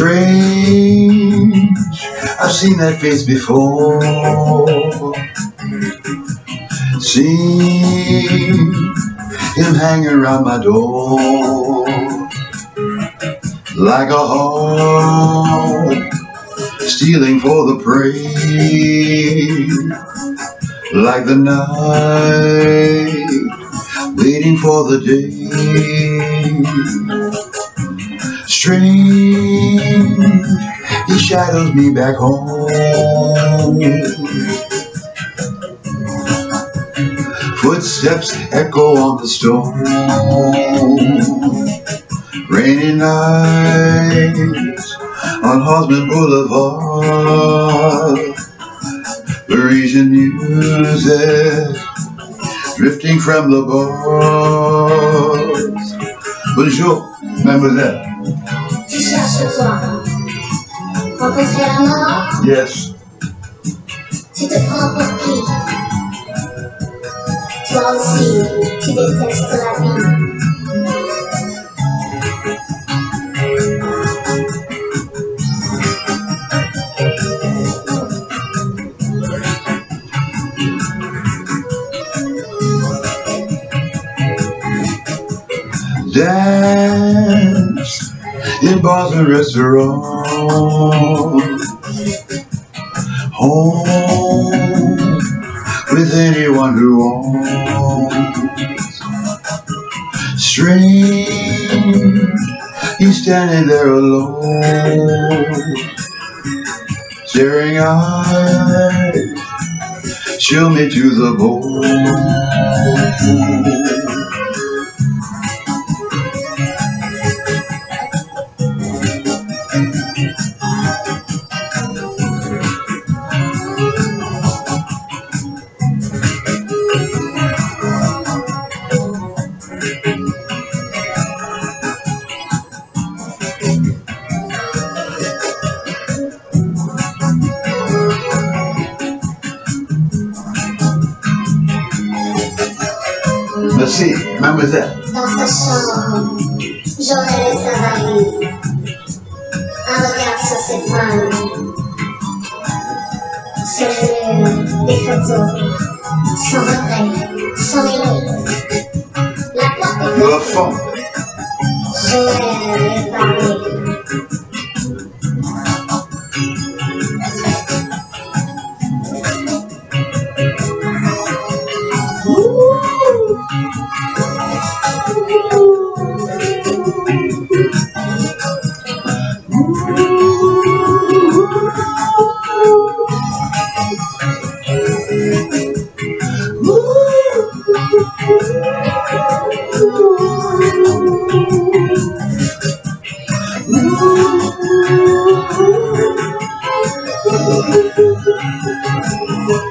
Strange, I've seen that face before. Seen him hang around my door like a hawk stealing for the prey, like the night waiting for the day. Strange, he shadows me back home. Footsteps echo on the stone. Rainy nights on Haussmann Boulevard. Parisian music drifting from the bars. Bonjour, la mort Yes. Tu te prends pour qui Toi aussi, tu détestes la Dance in bars and restaurants. Home with anyone who wants. Strange, he's standing there alone. Staring eyes, show me to the bone. Merci, mademoiselle. Dans sa chambre, j'aurai sa valise. Un regard sur ses femmes. Sur les murs, des photos. Sans regret, sans limite. La porte est Le. Je vais parler. Thank you.